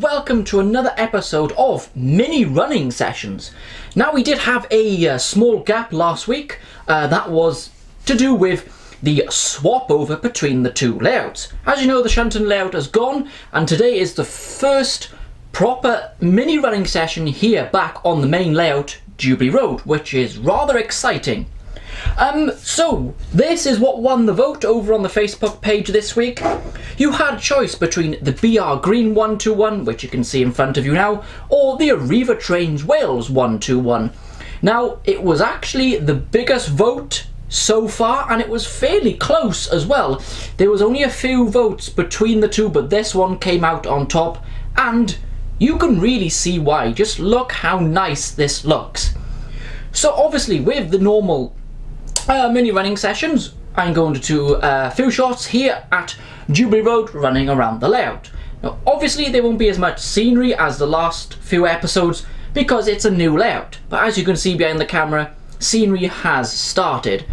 welcome to another episode of Mini Running Sessions. Now, we did have a uh, small gap last week, uh, that was to do with the swap over between the two layouts. As you know, the Shunton layout has gone, and today is the first proper mini running session here back on the main layout, Jubilee Road, which is rather exciting. Um, so, this is what won the vote over on the Facebook page this week. You had a choice between the BR Green 121, which you can see in front of you now, or the Arriva Trains Wales 121. Now, it was actually the biggest vote so far, and it was fairly close as well. There was only a few votes between the two, but this one came out on top, and you can really see why. Just look how nice this looks. So obviously, with the normal uh, mini running sessions. I'm going to do a few shots here at Jubilee Road running around the layout. Now obviously there won't be as much scenery as the last few episodes because it's a new layout, but as you can see behind the camera, scenery has started.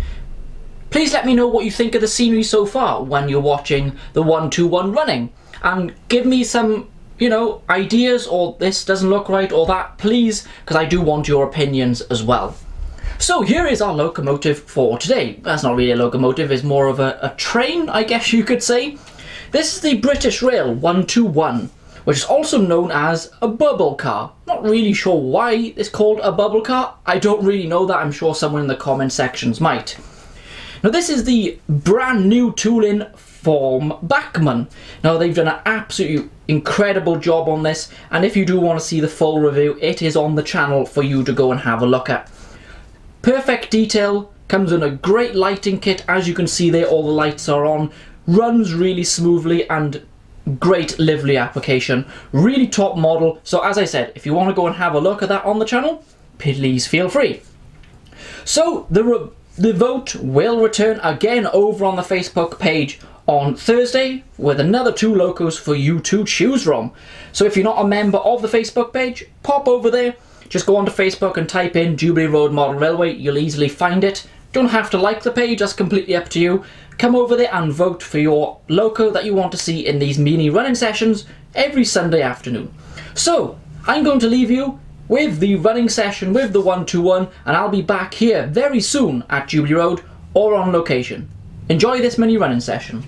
Please let me know what you think of the scenery so far when you're watching the 121 running and give me some you know, ideas or this doesn't look right or that, please, because I do want your opinions as well. So here is our locomotive for today. That's not really a locomotive, it's more of a, a train, I guess you could say. This is the British Rail 121, which is also known as a bubble car. Not really sure why it's called a bubble car. I don't really know that, I'm sure someone in the comment sections might. Now this is the brand new tooling from Bachmann. Now they've done an absolutely incredible job on this and if you do want to see the full review it is on the channel for you to go and have a look at. Perfect detail, comes in a great lighting kit, as you can see there all the lights are on, runs really smoothly and great livery application, really top model, so as I said, if you want to go and have a look at that on the channel, please feel free. So the, the vote will return again over on the Facebook page on Thursday with another two locos for you to choose from. So if you're not a member of the Facebook page, pop over there, just go onto Facebook and type in Jubilee Road Model Railway, you'll easily find it. Don't have to like the page, that's completely up to you. Come over there and vote for your loco that you want to see in these mini running sessions every Sunday afternoon. So, I'm going to leave you with the running session with the 121 and I'll be back here very soon at Jubilee Road or on location. Enjoy this mini running session.